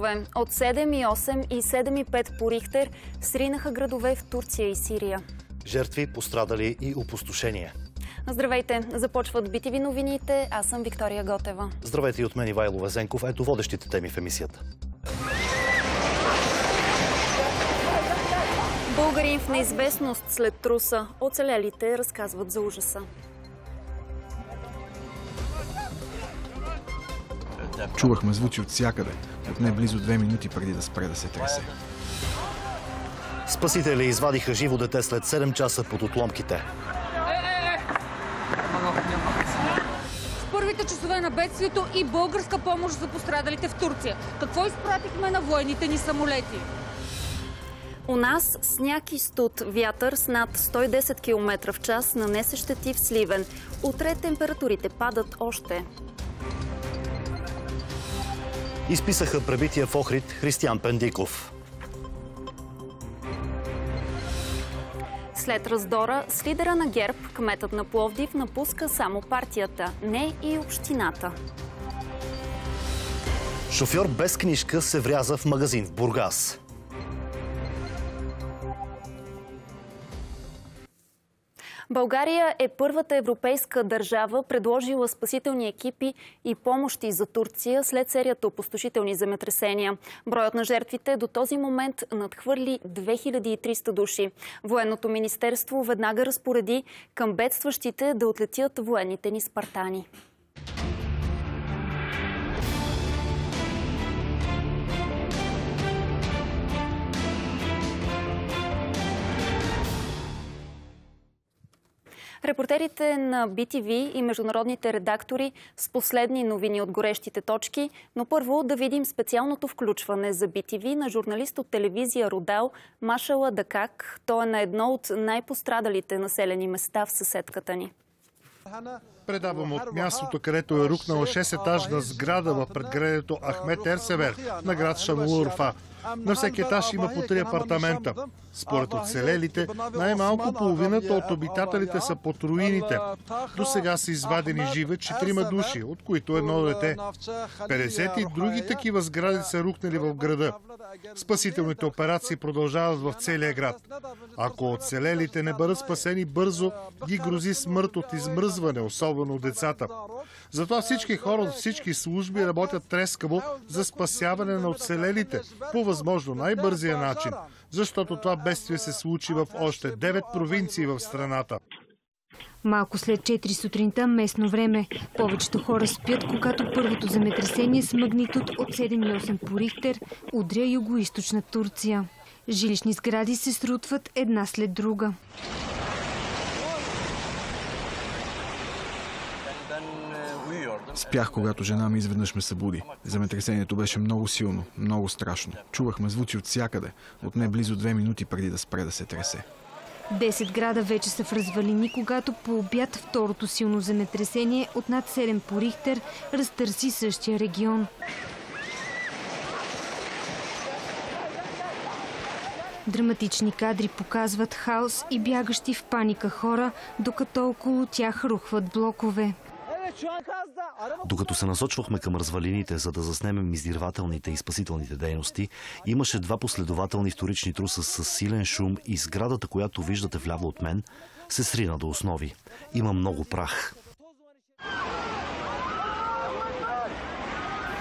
Трусове от 7,8 и 7,5 по Рихтер сринаха градове в Турция и Сирия. Жертви, пострадали и опустошение. Здравейте! Започват битиви новините. Аз съм Виктория Готева. Здравейте и от мен Ивайло Везенков. Ето водещите теми в емисията. Българин в неизвестност след труса. Оцелелите разказват за ужаса. Чувахме звуци от всякъде, от не близо две минути преди да спре да се тресе. Спасители извадиха живо дете след 7 часа под отломките. В първите часове на бедствието и българска помощ за пострадалите в Турция. Какво изпратихме на военните ни самолети? У нас сняг и студ, вятър с над 110 км в час нанесе щети в Сливен. Утре температурите падат още. Изписаха пребития в Охрид Християн Пендиков. След раздора с лидера на ГЕРБ, кметът на Пловдив напуска само партията, не и общината. Шофьор без книжка се вряза в магазин в Бургас. България е първата европейска държава, предложила спасителни екипи и помощи за Турция след серията опустошителни земетресения. Броят на жертвите до този момент надхвърли 2300 души. Военното министерство веднага разпореди към бедстващите да отлетят военните ни спартани. Репортерите на BTV и международните редактори с последни новини от горещите точки, но първо да видим специалното включване за BTV на журналист от телевизия Родал Машала Дакак. Той е на едно от най-пострадалите населени места в съседката ни. Предавам от мястото, където е рукнала 6-етажна сграда в предградието Ахмет Ерсевер на град Шанлурфа. На всеки етаж има по три апартамента. Според оцелелите, най-малко половината от обитателите са под руините. До сега са извадени живе четирима души, от които едно дете. 50 и други такива сгради са рухнали в града. Спасителните операции продължават в целия град. Ако оцелелите не бъдат спасени бързо, ги грози смърт от измръзване, особено децата. Затова всички хора от всички служби работят трескаво за спасяване на оцелелите по възможно най-бързия начин, защото това бедствие се случи в още 9 провинции в страната. Малко след 4 сутринта местно време. Повечето хора спят, когато първото земетресение с магнитуд от 7,8 по Рихтер удря югоисточна Турция. Жилищни сгради се срутват една след друга. Спях, когато жена ми изведнъж ме събуди. Земетресението беше много силно, много страшно. Чувахме звуци от всякъде, от не близо две минути преди да спре да се тресе. Десет града вече са в развалини, когато по обяд второто силно земетресение от над 7 по Рихтер разтърси същия регион. Драматични кадри показват хаос и бягащи в паника хора, докато около тях рухват блокове. Докато се насочвахме към развалините, за да заснемем издирвателните и спасителните дейности, имаше два последователни вторични труса с силен шум и сградата, която виждате вляво от мен, се срина до основи. Има много прах.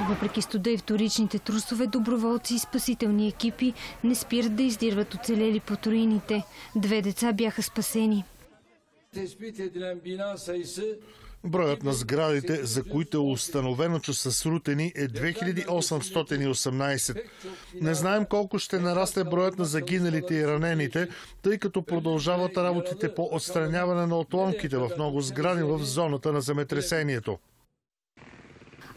Въпреки студа и вторичните трусове, доброволци и спасителни екипи не спират да издирват оцелели под руините. Две деца бяха спасени. Броят на сградите, за които е установено, че са срутени е 2818. Не знаем колко ще нарасте броят на загиналите и ранените, тъй като продължават работите по отстраняване на отломките в много сгради в зоната на земетресението.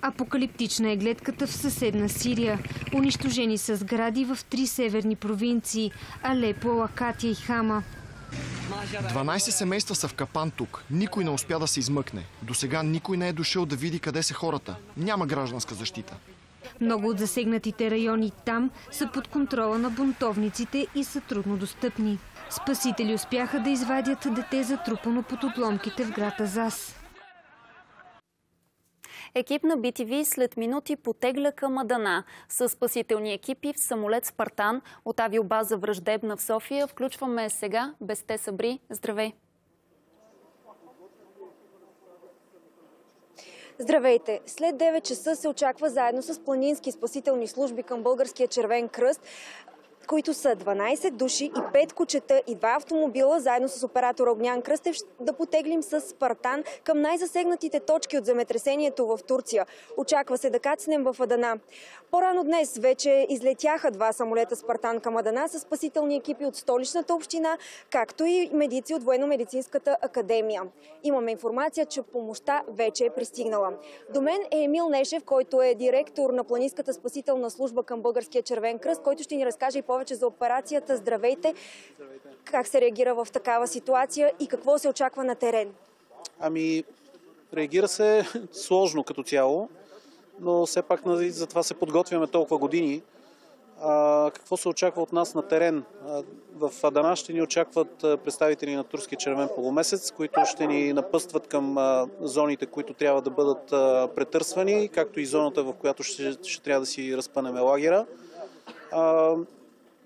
Апокалиптична е гледката в съседна Сирия. Унищожени са сгради в три северни провинции – Алепо, Лакатия и Хама. 12 семейства са в капан тук. Никой не успя да се измъкне. До сега никой не е дошъл да види къде са хората. Няма гражданска защита. Много от засегнатите райони там са под контрола на бунтовниците и са трудно достъпни. Спасители успяха да извадят дете затрупано под отломките в град Азас. Екип на BTV след минути потегля към Адана. С спасителни екипи в самолет Спартан от авиобаза Враждебна в София включваме сега Бесте Сабри. Здравей! Здравейте! След 9 часа се очаква заедно с планински спасителни служби към Българския червен кръст които са 12 души и 5 кучета и 2 автомобила, заедно с оператора Огнян Кръстев, да потеглим с Спартан към най-засегнатите точки от земетресението в Турция. Очаква се да кацнем в Адана. По-рано днес вече излетяха два самолета Спартан към Адана с спасителни екипи от столичната община, както и медици от Военно-медицинската академия. Имаме информация, че помощта вече е пристигнала. До мен е Емил Нешев, който е директор на Планинската спасителна служба към Българския червен кръст, който ще ни разкаже и повече за операцията. Здравейте! Здравейте! Как се реагира в такава ситуация и какво се очаква на терен? Ами, реагира се сложно като цяло, но все пак нали, за това се подготвяме толкова години. А, какво се очаква от нас на терен? В Адана ще ни очакват представители на Турския червен полумесец, които ще ни напъстват към зоните, които трябва да бъдат претърсвани, както и зоната, в която ще, ще трябва да си разпънеме лагера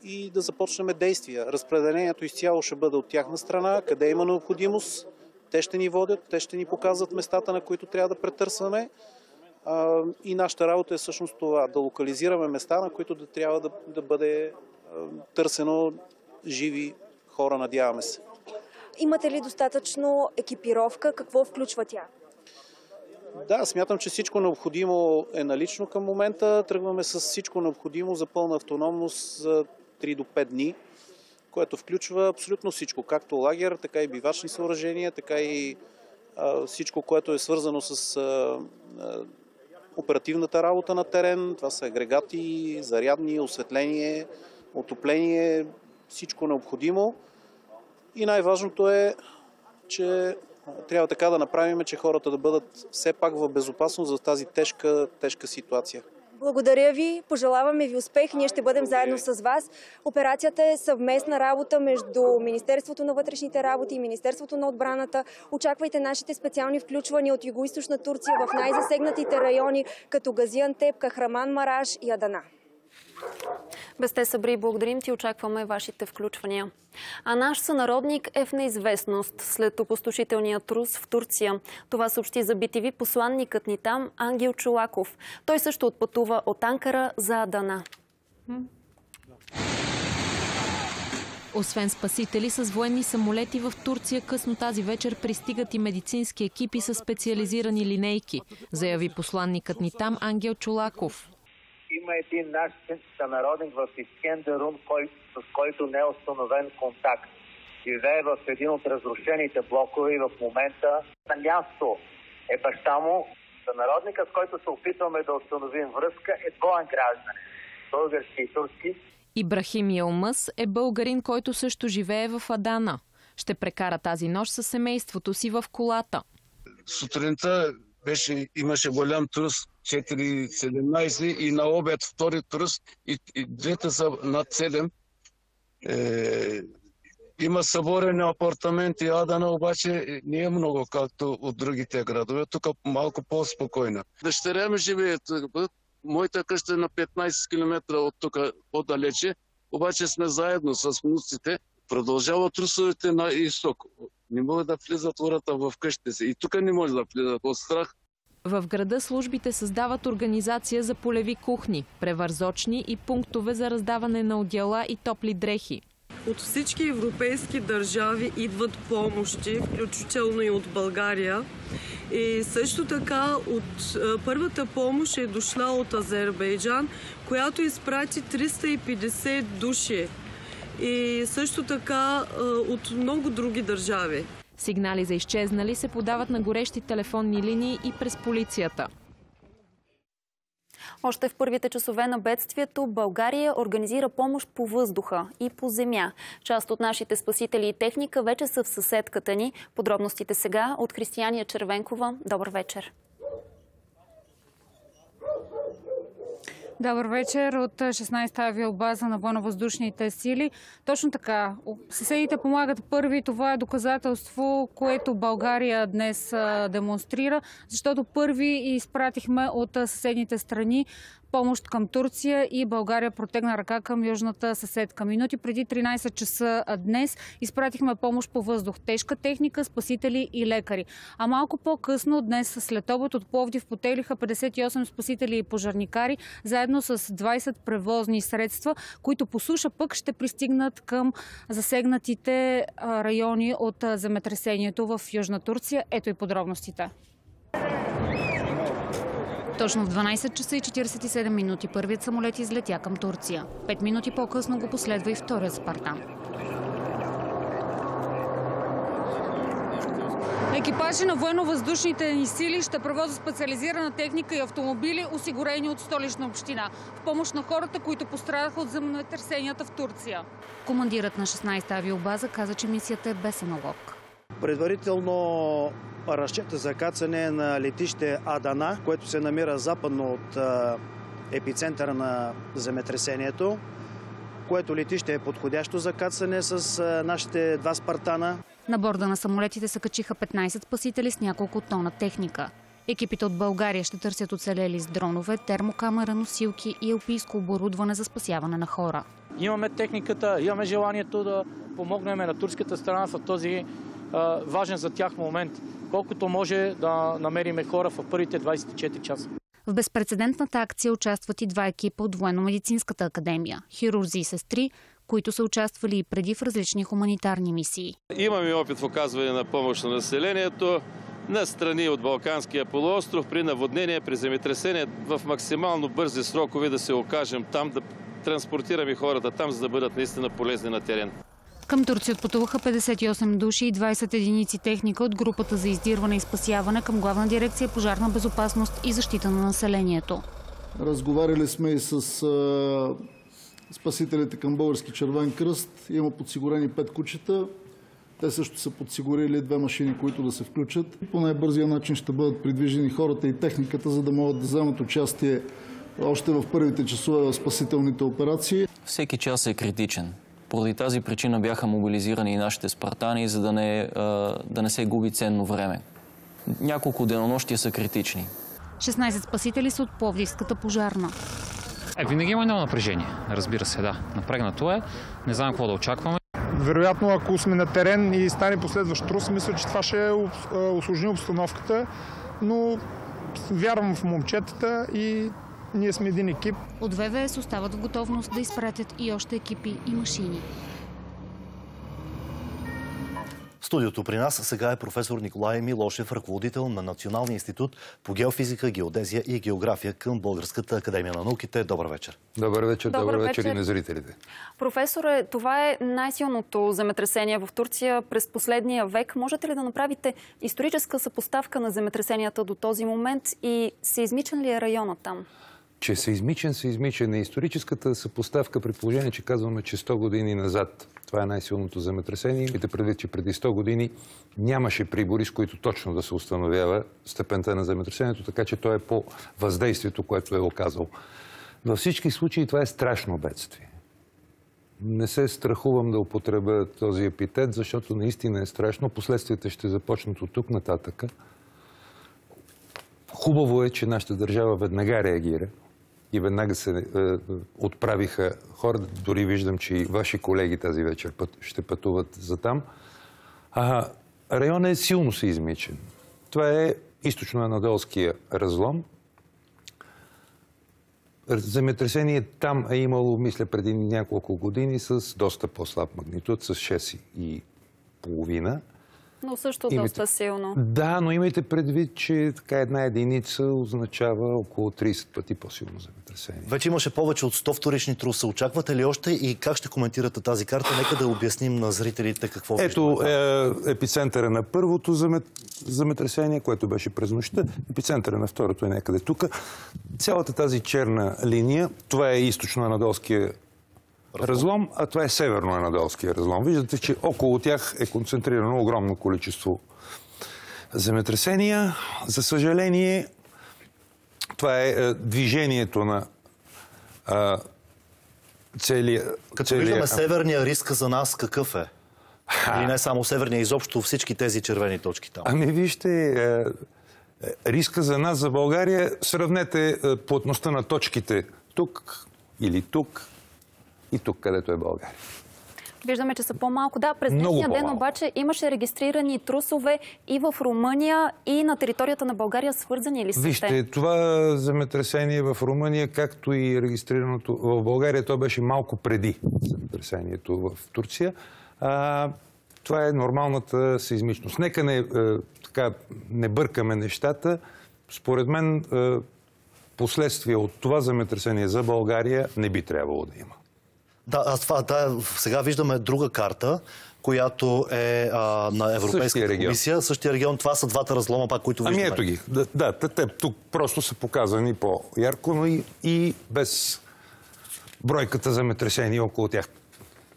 и да започнем действия. Разпределението изцяло ще бъде от тяхна страна, къде има необходимост. Те ще ни водят, те ще ни показват местата, на които трябва да претърсваме. И нашата работа е всъщност това, да локализираме места, на които да трябва да, да бъде търсено живи хора, надяваме се. Имате ли достатъчно екипировка? Какво включва тя? Да, смятам, че всичко необходимо е налично към момента. Тръгваме с всичко необходимо за пълна автономност за 3 до 5 дни, което включва абсолютно всичко, както лагер, така и бивачни съоръжения, така и всичко, което е свързано с оперативната работа на терен. Това са агрегати, зарядни, осветление, отопление, всичко необходимо. И най-важното е, че трябва така да направим, че хората да бъдат все пак в безопасност за тази тежка, тежка ситуация. Благодаря ви, пожелаваме ви успех, ние ще бъдем заедно с вас. Операцията е съвместна работа между Министерството на вътрешните работи и Министерството на отбраната. Очаквайте нашите специални включвания от Юго-Источна Турция в най-засегнатите райони, като Газиантеп, Кахраман Мараш и Адана. Без те, Сабри, благодарим ти. Очакваме вашите включвания. А наш сънародник е в неизвестност след опустошителния трус в Турция. Това съобщи за BTV посланникът ни там Ангел Чулаков. Той също отпътува от Анкара за Адана. Освен спасители с военни самолети в Турция, късно тази вечер пристигат и медицински екипи с специализирани линейки, заяви посланникът ни там Ангел Чулаков има един наш сънародник в Искендерун, кой, с който не е установен контакт. Живее в един от разрушените блокове и в момента на място е баща му. Сънародника, с който се опитваме да установим връзка, е двоен гражданин. Български и турски. Ибрахим Елмъс е българин, който също живее в Адана. Ще прекара тази нощ със семейството си в колата. Сутринта беше, имаше голям трус 4-17 и на обед втори трус и, и двете са над 7. Е, има съборени апартаменти, Адана обаче не е много, както от другите градове. Тук малко по-спокойно. Дъщеря ми живее тук. Моята къща е на 15 км от тук по-далече, обаче сме заедно с внуците. Продължават трусовете на изток. Не могат да влизат хората в къщите си. И тук не може да влизат от страх. В града службите създават организация за полеви кухни, превързочни и пунктове за раздаване на одеяла и топли дрехи. От всички европейски държави идват помощи, включително и от България. И също така от първата помощ е дошла от Азербайджан, която изпрати 350 души. И също така от много други държави. Сигнали за изчезнали се подават на горещи телефонни линии и през полицията. Още в първите часове на бедствието България организира помощ по въздуха и по земя. Част от нашите спасители и техника вече са в съседката ни. Подробностите сега от Християния Червенкова. Добър вечер! Добър вечер от 16-та авиобаза на военно-въздушните сили. Точно така. Съседите помагат първи. Това е доказателство, което България днес демонстрира, защото първи изпратихме от съседните страни помощ към Турция и България протегна ръка към южната съседка. Минути преди 13 часа днес изпратихме помощ по въздух. Тежка техника, спасители и лекари. А малко по-късно днес след обед от Пловдив потеглиха 58 спасители и пожарникари, заедно с 20 превозни средства, които по суша пък ще пристигнат към засегнатите райони от земетресението в Южна Турция. Ето и подробностите. Точно в 12 часа и 47 минути първият самолет излетя към Турция. Пет минути по-късно го последва и вторият Спартан. Екипажи на военно-въздушните ни сили ще превозят специализирана техника и автомобили, осигурени от столична община, в помощ на хората, които пострадаха от земетресенията в Турция. Командирът на 16-та авиобаза каза, че мисията е без аналог. Предварително разчета за кацане на летище Адана, което се намира западно от епицентъра на земетресението, което летище е подходящо за кацане с нашите два Спартана. На борда на самолетите се качиха 15 спасители с няколко тона техника. Екипите от България ще търсят оцелели с дронове, термокамера, носилки и алпийско оборудване за спасяване на хора. Имаме техниката, имаме желанието да помогнем на турската страна в този важен за тях момент. Колкото може да намериме хора в първите 24 часа. В безпредседентната акция участват и два екипа от Военно-медицинската академия – хирурзи и сестри, които са участвали и преди в различни хуманитарни мисии. Имаме опит в оказване на помощ на населението на страни от Балканския полуостров при наводнение, при земетресение в максимално бързи срокове да се окажем там, да транспортираме хората там, за да бъдат наистина полезни на терен. Към Турция отпътуваха 58 души и 20 единици техника от групата за издирване и спасяване към Главна дирекция пожарна безопасност и защита на населението. Разговаряли сме и с спасителите към Български червен кръст. Има подсигурени 5 кучета. Те също са подсигурили две машини, които да се включат. По най-бързия начин ще бъдат придвижени хората и техниката, за да могат да вземат участие още в първите часове в спасителните операции. Всеки час е критичен. Поради тази причина бяха мобилизирани и нашите спартани, за да не, да не се губи ценно време. Няколко денонощия са критични. 16 спасители са от Пловдивската пожарна. Е, винаги има едно напрежение, разбира се, да. Напрегнато е, не знам какво да очакваме. Вероятно, ако сме на терен и стане последващ трус, мисля, че това ще осложни обстановката, но вярвам в момчетата и ние сме един екип. От ВВС остават в готовност да изпратят и още екипи и машини. студиото при нас сега е професор Николай Милошев, ръководител на Националния институт по геофизика, геодезия и география към Българската академия на науките. Добър вечер. Добър вечер, добър, добър вечер. вечер и на зрителите. Професоре, това е най-силното земетресение в Турция през последния век. Можете ли да направите историческа съпоставка на земетресенията до този момент и се измичан ли е районът там? Че seизмичен, seизмичен е историческата съпоставка при положение, че казваме, че 100 години назад това е най-силното земетресение. Имайте предвид, че преди 100 години нямаше прибори, с които точно да се установява степента на земетресението, така че то е по въздействието, което е оказал. Във всички случаи това е страшно бедствие. Не се страхувам да употребя този епитет, защото наистина е страшно. Последствията ще започнат от тук нататъка. Хубаво е, че нашата държава веднага реагира и веднага се е, отправиха хора. Дори виждам, че и ваши колеги тази вечер път, ще пътуват за там. А, районът е силно измичен. Това е източно-анадолския разлом. Земетресение там е имало, мисля, преди няколко години с доста по-слаб магнитуд, с 6 и половина. Но също имайте... доста силно. Да, но имайте предвид, че така една единица означава около 30 пъти по-силно земетресение. Вече имаше повече от 100 вторични труса. Очаквате ли още и как ще коментирате тази карта? Нека да обясним на зрителите какво Ето е, епицентъра на първото земетресение, което беше през нощта. Епицентъра на второто е някъде тук. Цялата тази черна линия, това е източно-анадолския разлом, а това е северно-анадолския разлом. Виждате, че около тях е концентрирано огромно количество земетресения. За съжаление, това е, е движението на А, целият, Като целият... виждаме северния риск за нас какъв е? Или не само северния, изобщо всички тези червени точки там. Ами вижте, е, е, риска за нас, за България, сравнете е, плътността на точките тук или тук и тук, където е България. Виждаме, че са по-малко. Да, през днешния ден обаче имаше регистрирани трусове и в Румъния, и на територията на България. Свързани ли са Вижте, те? това земетресение в Румъния, както и регистрираното в България, то беше малко преди земетресението в Турция. А, това е нормалната сеизмичност. Нека не, е, така, не бъркаме нещата. Според мен, е, последствия от това земетресение за България не би трябвало да има. Да, аз това, да, сега виждаме друга карта, която е а, на Същия Европейската регион. комисия. Същия регион. Това са двата разлома, пак, които Ами виждаме. ето ги. Да, да, те, те тук просто са показани по-ярко, но и, и без бройката земетресения около тях.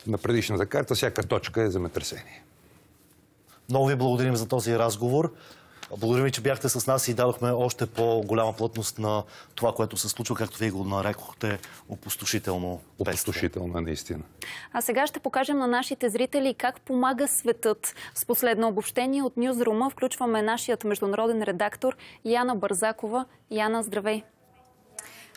На предишната карта всяка точка е земетресение. Много ви благодарим за този разговор. Благодарим ви, че бяхте с нас и дадохме още по-голяма плътност на това, което се случва, както вие го нарекохте, опустошително. Опустошителна, наистина. А сега ще покажем на нашите зрители как помага светът. С последно обобщение от Ньюзрума включваме нашият международен редактор Яна Бързакова. Яна, здравей!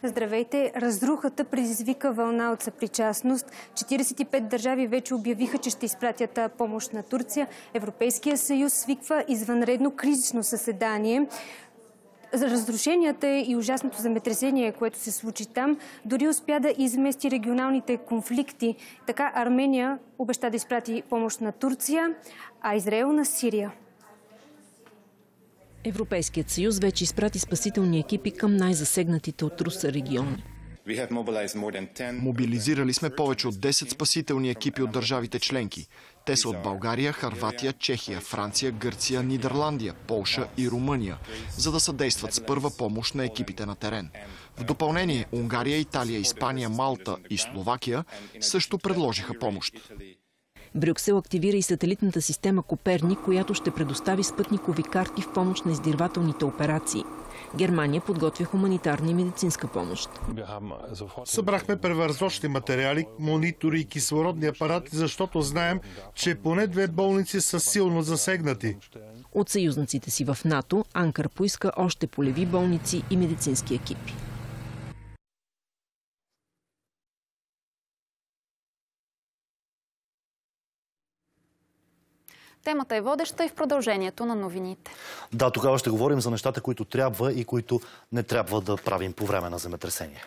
Здравейте! Разрухата предизвика вълна от съпричастност. 45 държави вече обявиха, че ще изпратят помощ на Турция. Европейския съюз свиква извънредно кризисно съседание. За Разрушенията и ужасното земетресение, което се случи там, дори успя да измести регионалните конфликти. Така Армения обеща да изпрати помощ на Турция, а Израел на Сирия. Европейският съюз вече изпрати спасителни екипи към най-засегнатите от Руса региони. Мобилизирали сме повече от 10 спасителни екипи от държавите членки. Те са от България, Харватия, Чехия, Франция, Гърция, Нидерландия, Полша и Румъния, за да съдействат с първа помощ на екипите на терен. В допълнение, Унгария, Италия, Испания, Малта и Словакия също предложиха помощ. Брюксел активира и сателитната система Коперник, която ще предостави спътникови карти в помощ на издирвателните операции. Германия подготвя хуманитарна и медицинска помощ. Събрахме превързочни материали, монитори и кислородни апарати, защото знаем, че поне две болници са силно засегнати. От съюзниците си в НАТО Анкар поиска още полеви болници и медицински екипи. Темата е водеща и в продължението на новините. Да, тогава ще говорим за нещата, които трябва и които не трябва да правим по време на земетресение.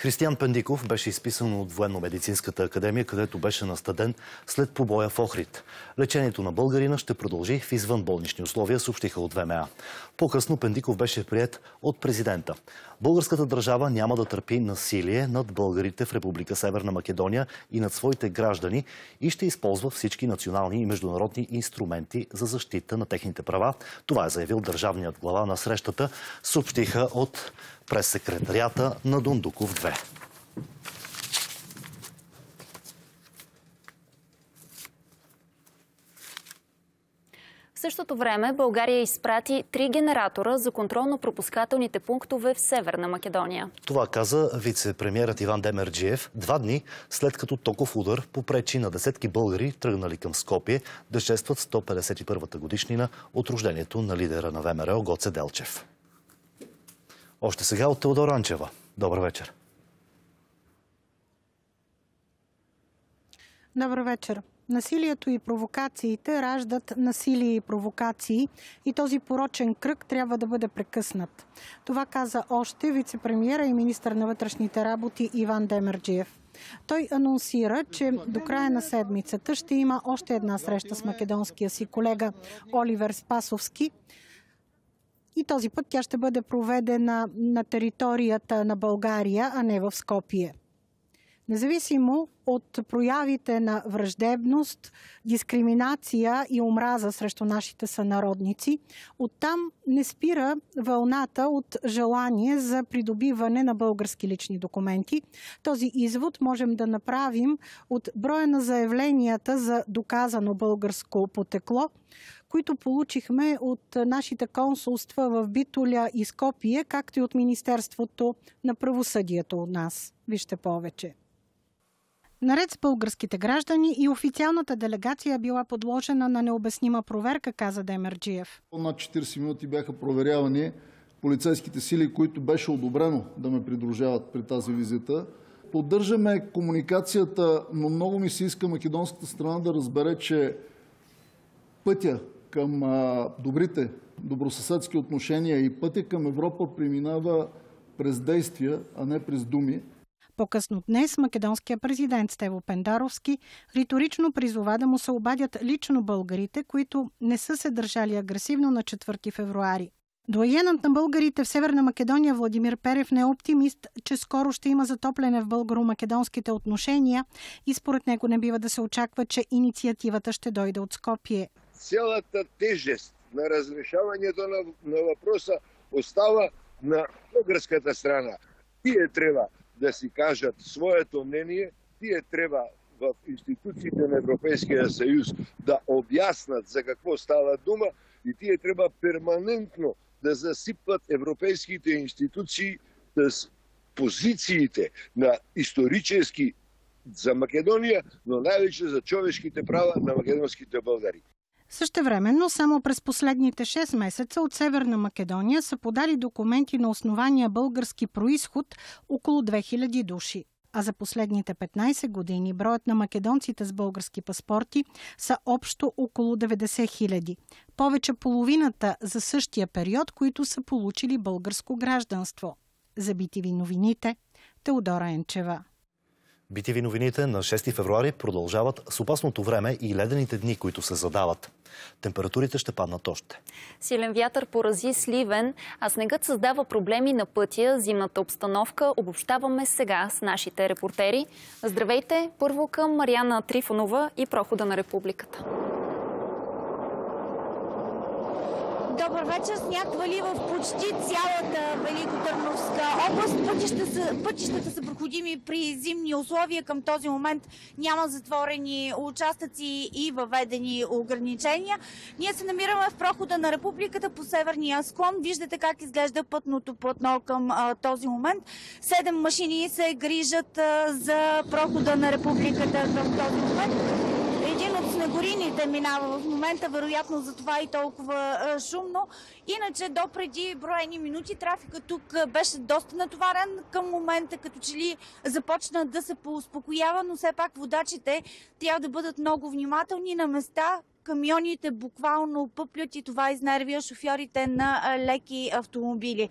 Християн Пендиков беше изписан от Военно-медицинската академия, където беше настаден след побоя в Охрид. Лечението на българина ще продължи в извънболнични условия, съобщиха от ВМА. По-късно Пендиков беше прият от президента. Българската държава няма да търпи насилие над българите в Република Северна Македония и над своите граждани и ще използва всички национални и международни инструменти за защита на техните права. Това е заявил държавният глава на срещата, съобщиха от прес-секретарията на Дундуков 2. В същото време България изпрати три генератора за контролно-пропускателните пунктове в Северна Македония. Това каза вице-премьерът Иван Демерджиев два дни след като токов удар попречи на десетки българи, тръгнали към Скопие, да честват 151-та годишнина от рождението на лидера на ВМРО Гоце Делчев. Още сега от Теодор Анчева. Добър вечер. Добър вечер. Насилието и провокациите раждат насилие и провокации и този порочен кръг трябва да бъде прекъснат. Това каза още вице-премьера и министър на вътрешните работи Иван Демерджиев. Той анонсира, че до края на седмицата ще има още една среща с македонския си колега Оливер Спасовски. И този път тя ще бъде проведена на територията на България, а не в Скопие. Независимо от проявите на враждебност, дискриминация и омраза срещу нашите сънародници, оттам не спира вълната от желание за придобиване на български лични документи. Този извод можем да направим от броя на заявленията за доказано българско потекло, които получихме от нашите консулства в Битоля и Скопие, както и от Министерството на правосъдието от нас. Вижте повече. Наред с българските граждани и официалната делегация била подложена на необяснима проверка, каза Демерджиев. Над 40 минути бяха проверявани полицейските сили, които беше одобрено да ме придружават при тази визита. Поддържаме комуникацията, но много ми се иска македонската страна да разбере, че пътя към добрите добросъседски отношения и пътя към Европа преминава през действия, а не през думи. По-късно днес македонския президент Стево Пендаровски риторично призова да му се обадят лично българите, които не са се държали агресивно на 4 февруари. Доаенът на българите в Северна Македония Владимир Перев не е оптимист, че скоро ще има затопляне в българо-македонските отношения и според него не бива да се очаква, че инициативата ще дойде от Скопие. Цялата тежест на разрешаването на, на въпроса остава на българската страна. Тие трябва да си кажат своето мнение, тие трябва в институциите на Европейския съюз да обяснат за какво става дума и тие трябва перманентно да засипват европейските институции с позициите на исторически за Македония, но най-вече за човешките права на македонските българи. Същевременно, само през последните 6 месеца от Северна Македония са подали документи на основания български происход около 2000 души. А за последните 15 години броят на македонците с български паспорти са общо около 90 хиляди. Повече половината за същия период, които са получили българско гражданство. За BTV новините, Теодора Енчева. BTV новините на 6 февруари продължават с опасното време и ледените дни, които се задават. Температурите ще паднат още. Силен вятър порази Сливен, а снегът създава проблеми на пътя. Зимната обстановка обобщаваме сега с нашите репортери. Здравейте! Първо към Марияна Трифонова и прохода на републиката. Добър вечер. Сняг вали в почти цялата Великотърновска област. Пътища са, пътищата са проходими при зимни условия. Към този момент няма затворени участъци и въведени ограничения. Ние се намираме в прохода на Републиката по северния склон. Виждате как изглежда пътното платно към а, този момент. Седем машини се грижат а, за прохода на Републиката към този момент един от снегорините минава в момента, вероятно за това и толкова шумно. Иначе до преди броени минути трафика тук беше доста натоварен. Към момента като че ли започна да се поуспокоява, но все пак водачите трябва да бъдат много внимателни на места, камионите буквално пъплят и това изнервя шофьорите на леки автомобили.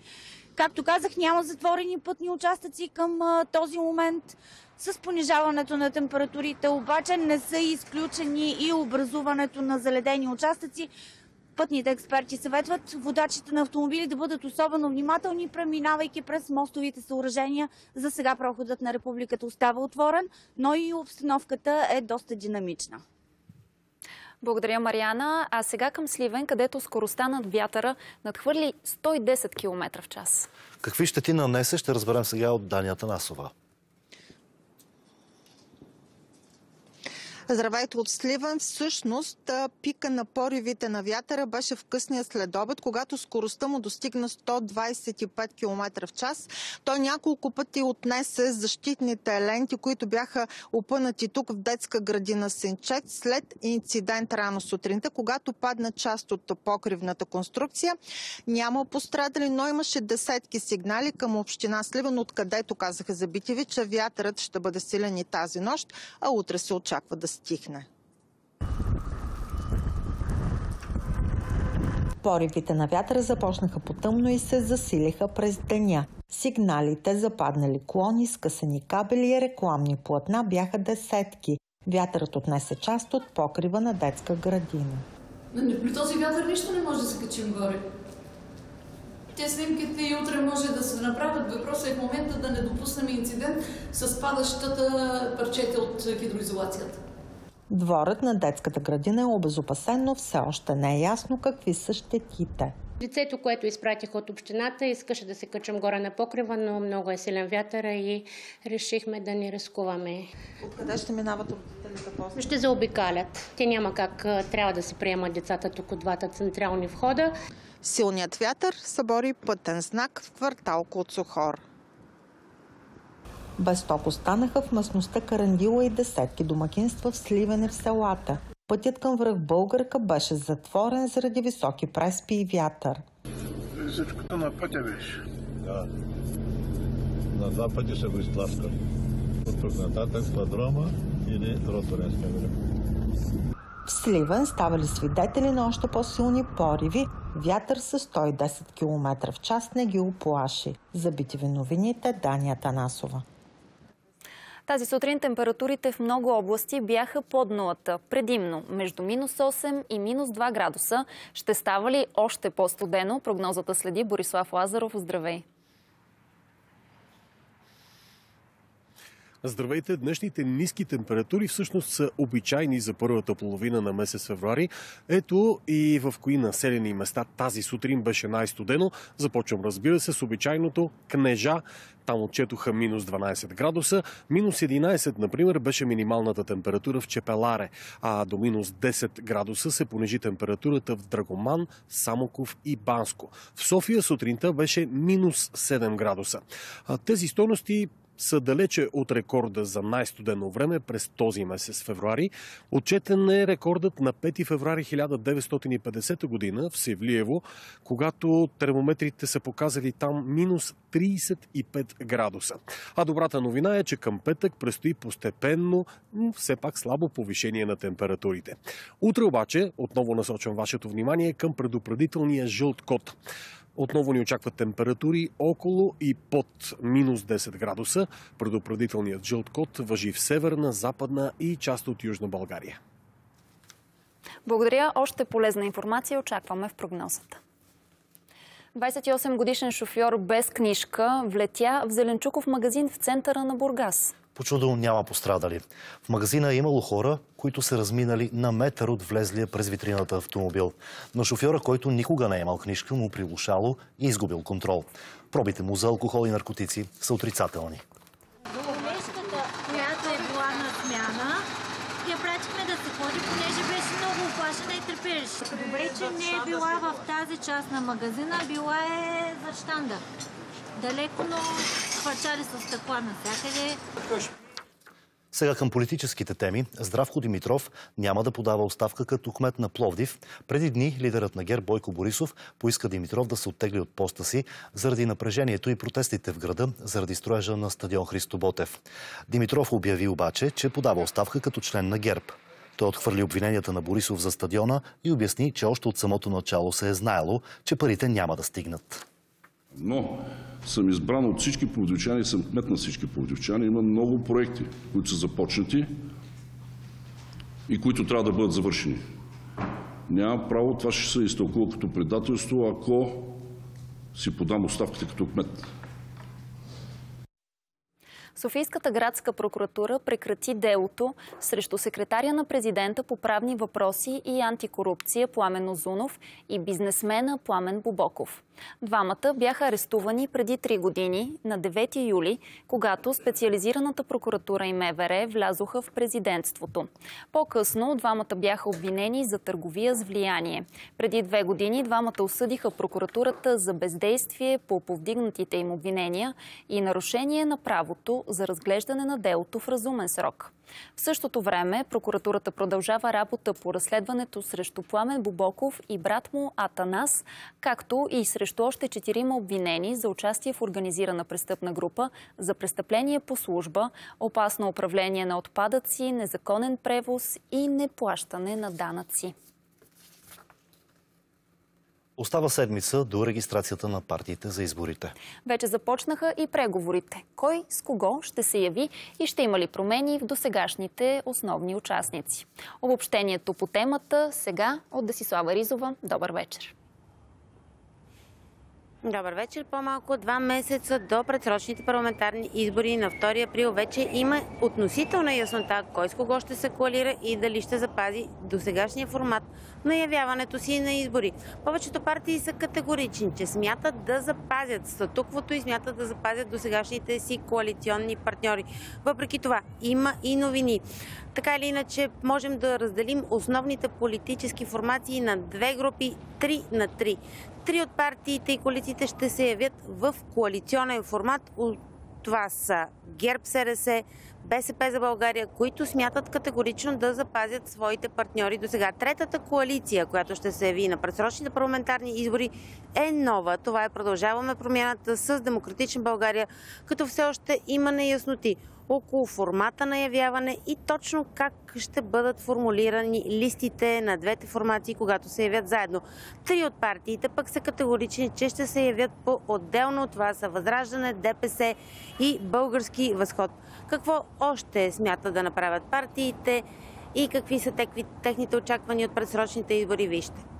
Както казах, няма затворени пътни участъци към този момент. С понижаването на температурите обаче не са изключени и образуването на заледени участъци. Пътните експерти съветват водачите на автомобили да бъдат особено внимателни, преминавайки през мостовите съоръжения. За сега проходът на републиката остава отворен, но и обстановката е доста динамична. Благодаря, Мариана. А сега към Сливен, където скоростта над вятъра надхвърли 110 км в час. Какви щети нанесе, ще разберем сега от Дания Танасова. Здравейте от Сливен. Всъщност пика на поривите на вятъра беше в късния следобед, когато скоростта му достигна 125 км в час. Той няколко пъти отнесе защитните ленти, които бяха опънати тук в детска градина Сенчет след инцидент рано сутринта, когато падна част от покривната конструкция. Няма пострадали, но имаше десетки сигнали към община Сливен, откъдето казаха забитиви, че вятърът ще бъде силен и тази нощ, а утре се очаква да стихне. Поривите на вятъра започнаха потъмно и се засилиха през деня. Сигналите за паднали клони, скъсани кабели и рекламни платна бяха десетки. Вятърът отнесе част от покрива на детска градина. Но при този вятър нищо не може да се качим горе. Те снимките и утре може да се направят. Въпросът е в момента да не допуснем инцидент с падащата парчета от хидроизолацията. Дворът на детската градина е обезопасен, но все още не е ясно какви са щетите. Лицето, което изпратих от общината, искаше да се качам горе на покрива, но много е силен вятър и решихме да не рискуваме. Откъде ще минават родителите после? Ще заобикалят. Те няма как, трябва да се приемат децата тук от двата централни входа. Силният вятър събори пътен знак в квартал Коцухор. Без ток останаха в местността Карандила и десетки домакинства в сливане в селата. Пътят към връх Българка беше затворен заради високи преспи и вятър. Всичкото на пътя беше. Да. На два пъти са го изтласкали. От тук нататък падрома или Роторенска връх. В Сливен ставали свидетели на още по-силни пориви. Вятър с 110 км в час не ги оплаши. За битиви новините Дания Танасова. Тази сутрин температурите в много области бяха под нулата, предимно между минус 8 и минус 2 градуса. Ще става ли още по-студено? Прогнозата следи Борислав Лазаров. Здравей! Здравейте! Днешните ниски температури всъщност са обичайни за първата половина на месец февруари. Ето и в кои населени места тази сутрин беше най-студено. Започвам, разбира се, с обичайното Кнежа. Там отчетоха минус 12 градуса. Минус 11, например, беше минималната температура в Чепеларе, а до минус 10 градуса се понижи температурата в Драгоман, Самоков и Банско. В София сутринта беше минус 7 градуса. Тези стойности са далече от рекорда за най-студено време през този месец февруари. Отчетен е рекордът на 5 февруари 1950 година в Севлиево, когато термометрите са показали там минус 35 градуса. А добрата новина е, че към петък предстои постепенно, но все пак слабо повишение на температурите. Утре обаче отново насочвам вашето внимание към предупредителния жълт код. Отново ни очакват температури около и под минус 10 градуса. Предупредителният жълт код въжи в северна, западна и част от Южна България. Благодаря. Още полезна информация очакваме в прогнозата. 28 годишен шофьор без книжка влетя в Зеленчуков магазин в центъра на Бургас. По чудо няма пострадали. В магазина е имало хора, които се разминали на метър от влезлия през витрината автомобил. Но шофьора, който никога не е имал книжка, му прилушало и изгубил контрол. Пробите му за алкохол и наркотици са отрицателни. Колежката, която е била на смяна, я пратихме да се ходи, понеже беше много оплашена и трепереше. Добре, че не е била в тази част на магазина, била е за штанда. Далеко, но хвърчали с стъкла навсякъде. Сега към политическите теми. Здравко Димитров няма да подава оставка като кмет на Пловдив. Преди дни лидерът на ГЕР Бойко Борисов поиска Димитров да се оттегли от поста си заради напрежението и протестите в града заради строежа на стадион Христо Ботев. Димитров обяви обаче, че подава оставка като член на ГЕРБ. Той отхвърли обвиненията на Борисов за стадиона и обясни, че още от самото начало се е знаело, че парите няма да стигнат. Но съм избран от всички пловдивчани, съм кмет на всички пловдивчани. Има много проекти, които са започнати и които трябва да бъдат завършени. Няма право, това ще се изтълкува като предателство, ако си подам оставката като кмет. Софийската градска прокуратура прекрати делото срещу секретаря на президента по правни въпроси и антикорупция Пламен Озунов и бизнесмена Пламен Бобоков. Двамата бяха арестувани преди три години, на 9 юли, когато специализираната прокуратура и МВР влязоха в президентството. По-късно двамата бяха обвинени за търговия с влияние. Преди две години двамата осъдиха прокуратурата за бездействие по повдигнатите им обвинения и нарушение на правото за разглеждане на делото в разумен срок. В същото време прокуратурата продължава работа по разследването срещу Пламен Бобоков и брат му Атанас, както и срещу още четирима обвинени за участие в организирана престъпна група за престъпление по служба, опасно управление на отпадъци, незаконен превоз и неплащане на данъци. Остава седмица до регистрацията на партиите за изборите. Вече започнаха и преговорите. Кой с кого ще се яви и ще има ли промени в досегашните основни участници? Обобщението по темата сега от Десислава Ризова. Добър вечер! Добър вечер. По-малко два месеца до предсрочните парламентарни избори на 2 април вече има относителна яснота кой с кого ще се коалира и дали ще запази досегашния формат на явяването си на избори. Повечето партии са категорични, че смятат да запазят статуквото и смятат да запазят досегашните си коалиционни партньори. Въпреки това има и новини. Така или иначе можем да разделим основните политически формации на две групи, три на три. Три от партиите и коалициите ще се явят в коалиционен формат. Това са ГЕРБ СРС, БСП за България, които смятат категорично да запазят своите партньори до сега. Третата коалиция, която ще се яви на предсрочните парламентарни избори е нова. Това е Продължаваме промяната с Демократична България, като все още има неясноти около формата на явяване и точно как ще бъдат формулирани листите на двете формации, когато се явят заедно. Три от партиите пък са категорични, че ще се явят по-отделно. Това са Възраждане, ДПС и Български възход. Какво още смятат да направят партиите и какви са техните очаквания от предсрочните избори? Вижте.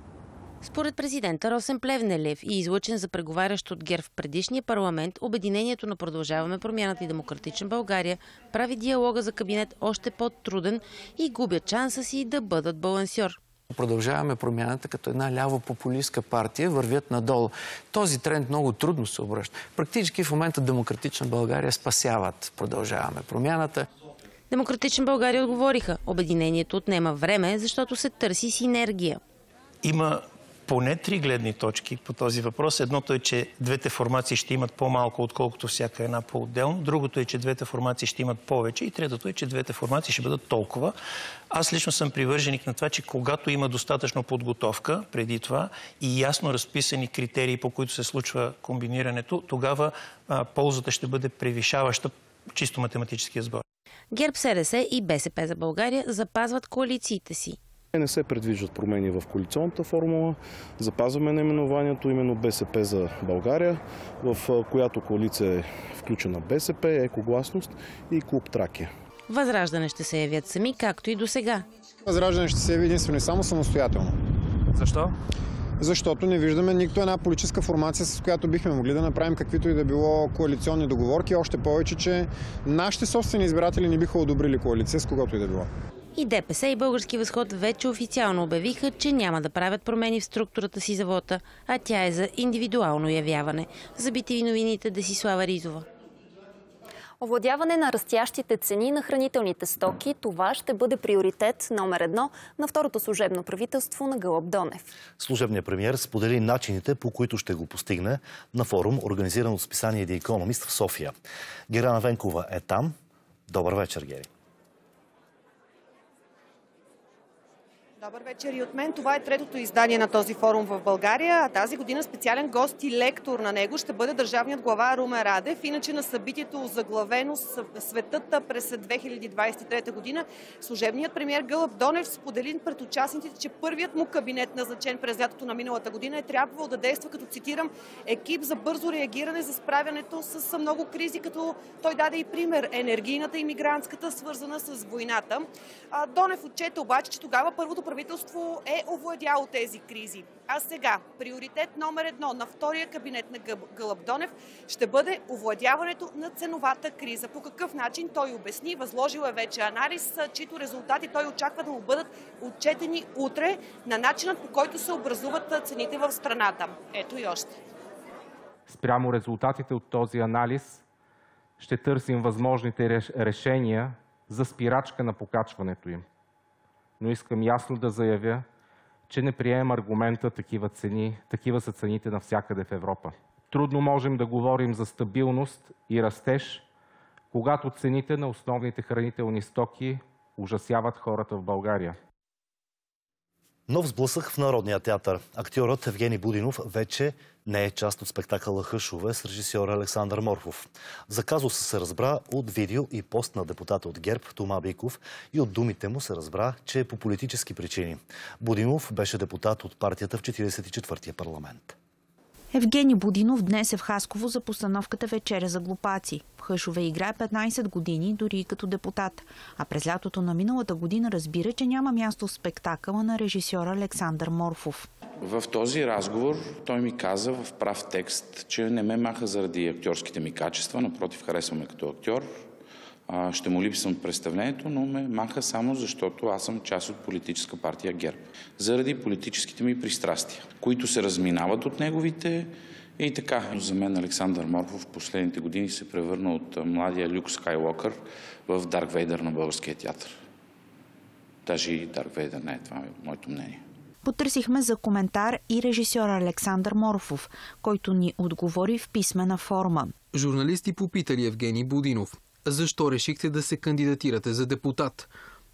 Според президента Росен Плевнелев и излъчен за преговарящ от ГЕР в предишния парламент, обединението на Продължаваме промяната и Демократична България прави диалога за кабинет още по-труден и губят шанса си да бъдат балансьор. Продължаваме промяната като една ляво популистка партия, вървят надолу. Този тренд много трудно се обръща. Практически в момента Демократична България спасяват Продължаваме промяната. Демократична България отговориха. Обединението отнема време, защото се търси синергия. Има поне три гледни точки по този въпрос. Едното е, че двете формации ще имат по-малко, отколкото всяка една по-отделно. Другото е, че двете формации ще имат повече. И третото е, че двете формации ще бъдат толкова. Аз лично съм привърженик на това, че когато има достатъчно подготовка преди това и ясно разписани критерии, по които се случва комбинирането, тогава а, ползата ще бъде превишаваща чисто математическия сбор. ГЕРБ СРС и БСП за България запазват коалициите си. Не се предвиждат промени в коалиционната формула. Запазваме наименованието именно БСП за България, в която коалиция е включена БСП, Екогласност и Клуб Тракия. Възраждане ще се явят сами, както и до сега. Възраждане ще се яви единствено и само самостоятелно. Защо? Защото не виждаме нито една политическа формация, с която бихме могли да направим каквито и да било коалиционни договорки. Още повече, че нашите собствени избиратели не биха одобрили коалиция с когото и да било. И ДПС и Български възход вече официално обявиха, че няма да правят промени в структурата си за вота, а тя е за индивидуално явяване. За BTV новините Десислава Ризова. Овладяване на растящите цени на хранителните стоки, това ще бъде приоритет номер едно на второто служебно правителство на Гълъб Донев. Служебният премьер сподели начините, по които ще го постигне на форум, организиран от списание The Economist в София. Герана Венкова е там. Добър вечер, Гери. Добър вечер и от мен. Това е третото издание на този форум в България. А тази година специален гост и лектор на него ще бъде държавният глава Румен Радев. Иначе на събитието заглавено светът през 2023 година служебният премьер Гълъб Донев сподели пред участниците, че първият му кабинет, назначен през лятото на миналата година, е трябвало да действа като цитирам екип за бързо реагиране за справянето с много кризи, като той даде и пример енергийната и мигрантската, свързана с войната. Донев отчете обаче, че тогава първото правителство е овладяло тези кризи. А сега, приоритет номер едно на втория кабинет на Гълъб Донев ще бъде овладяването на ценовата криза. По какъв начин той обясни, възложил е вече анализ, чието резултати той очаква да му бъдат отчетени утре на начинът по който се образуват цените в страната. Ето и още. Спрямо резултатите от този анализ ще търсим възможните решения за спирачка на покачването им но искам ясно да заявя, че не приемам аргумента такива цени, такива са цените навсякъде в Европа. Трудно можем да говорим за стабилност и растеж, когато цените на основните хранителни стоки ужасяват хората в България. Нов сблъсък в Народния театър. Актьорът Евгений Будинов вече не е част от спектакъла Хъшове с режисьор Александър Морфов. За казуса се разбра от видео и пост на депутата от ГЕРБ Тома Биков и от думите му се разбра, че е по политически причини. Будинов беше депутат от партията в 44-я парламент. Евгений Будинов днес е в Хасково за постановката Вечеря за глупаци. Хъшове играе 15 години, дори и като депутат. А през лятото на миналата година разбира, че няма място в спектакъла на режисьора Александър Морфов. В този разговор той ми каза в прав текст, че не ме маха заради актьорските ми качества, напротив харесваме като актьор. Ще му липсвам представлението, но ме маха само защото аз съм част от политическа партия ГЕРБ. Заради политическите ми пристрастия, които се разминават от неговите и така. За мен Александър Морфов в последните години се превърна от младия Люк Скайлокър в Дарк Вейдър на българския театър. Даже и Дарк Вейдър не е това е моето мнение. Потърсихме за коментар и режисьор Александър Морфов, който ни отговори в писмена форма. Журналисти попитали Евгений Будинов. Защо решихте да се кандидатирате за депутат?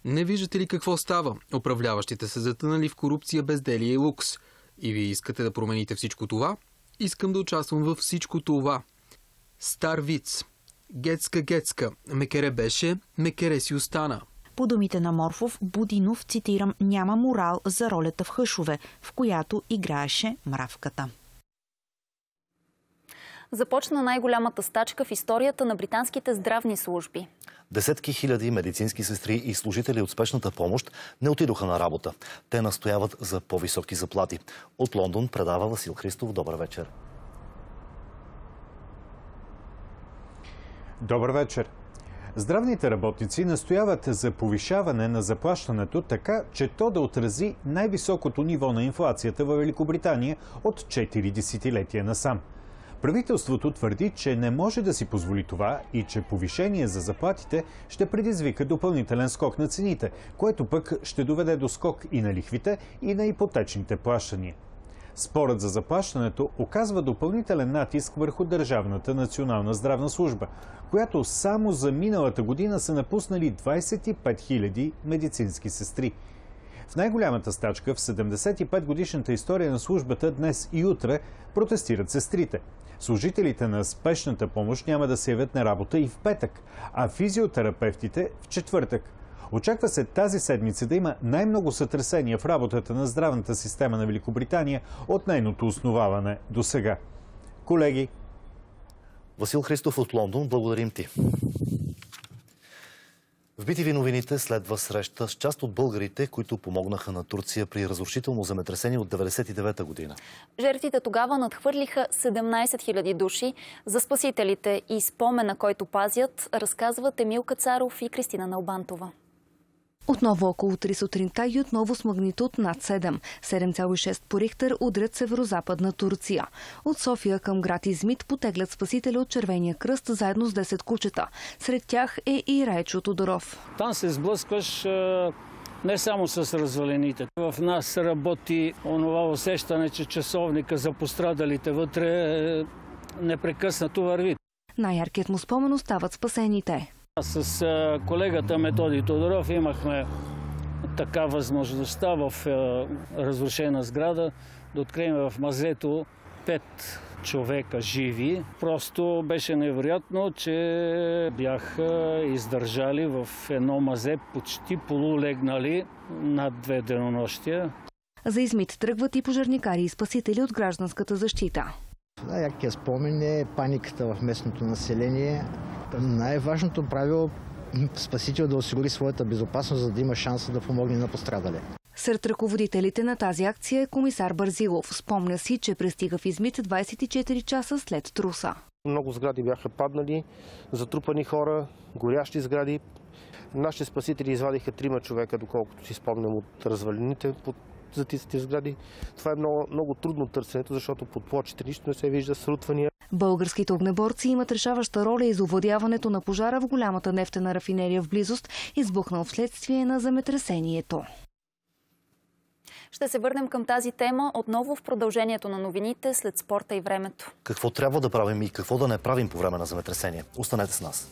Не виждате ли какво става? Управляващите се затънали в корупция, безделие и лукс. И вие искате да промените всичко това? Искам да участвам във всичко това. Стар виц. Гецка, гецка. Мекере беше, мекере си остана. По думите на Морфов, Будинов, цитирам, няма морал за ролята в Хъшове, в която играеше мравката. Започна най-голямата стачка в историята на британските здравни служби. Десетки хиляди медицински сестри и служители от спешната помощ не отидоха на работа. Те настояват за по-високи заплати. От Лондон предава Васил Христов. Добър вечер. Добър вечер. Здравните работници настояват за повишаване на заплащането така, че то да отрази най-високото ниво на инфлацията в Великобритания от 4 десетилетия насам. Правителството твърди, че не може да си позволи това и че повишение за заплатите ще предизвика допълнителен скок на цените, което пък ще доведе до скок и на лихвите, и на ипотечните плащания. Спорът за заплащането оказва допълнителен натиск върху Държавната национална здравна служба, която само за миналата година са напуснали 25 000 медицински сестри. В най-голямата стачка в 75 годишната история на службата днес и утре протестират сестрите. Служителите на спешната помощ няма да се явят на работа и в петък, а физиотерапевтите в четвъртък. Очаква се тази седмица да има най-много сътресения в работата на здравната система на Великобритания от нейното основаване до сега. Колеги, Васил Христов от Лондон, благодарим ти. В BTV новините следва среща с част от българите, които помогнаха на Турция при разрушително земетресение от 1999 година. Жертвите тогава надхвърлиха 17 000 души. За спасителите и спомена, който пазят, разказват Емил Кацаров и Кристина Налбантова. Отново около 3 сутринта и отново с магнитуд над 7. 7,6 по Рихтер удрят северо-западна Турция. От София към град Измит потеглят спасители от Червения кръст заедно с 10 кучета. Сред тях е и Райчо Тодоров. Там се сблъскваш не само с развалените. В нас работи онова усещане, че часовника за пострадалите вътре е, непрекъснато върви. Най-яркият му спомен остават спасените. С колегата Методи Тодоров имахме така възможността в разрушена сграда да открием в мазето пет човека живи. Просто беше невероятно, че бяха издържали в едно мазе почти полулегнали над две денонощия. За измит тръгват и пожарникари и спасители от гражданската защита. Най-яркият спомен е паниката в местното население. Най-важното правило спасител да осигури своята безопасност, за да има шанса да помогне на пострадали. Сред ръководителите на тази акция е комисар Барзилов. Спомня си, че пристига в Измит 24 часа след труса. Много сгради бяха паднали, затрупани хора, горящи сгради. Нашите спасители извадиха трима човека, доколкото си спомням от развалините под затисати сгради. Това е много, много трудно търсенето, защото под плочите нищо не се вижда, срутвания. Българските огнеборци имат решаваща роля и за овладяването на пожара в голямата нефтена рафинерия в близост, избухнал вследствие на земетресението. Ще се върнем към тази тема отново в продължението на новините след спорта и времето. Какво трябва да правим и какво да не правим по време на земетресение? Останете с нас.